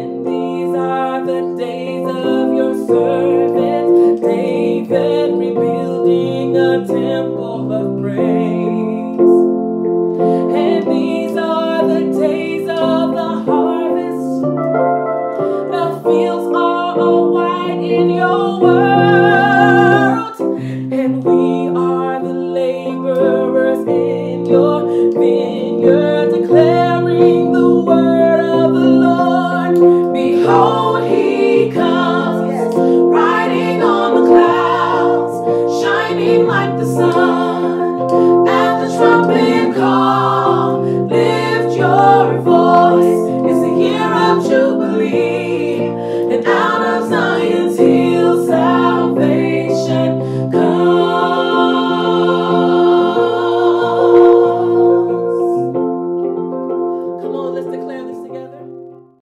And these are the days of your servant David, rebuilding a temple of praise. And these are the days of the harvest. The fields are in your world. And we are the laborers like the sun at the trumpet call. Lift your voice, it's the year of Jubilee, and out of Zion's salvation comes. Come on, let's declare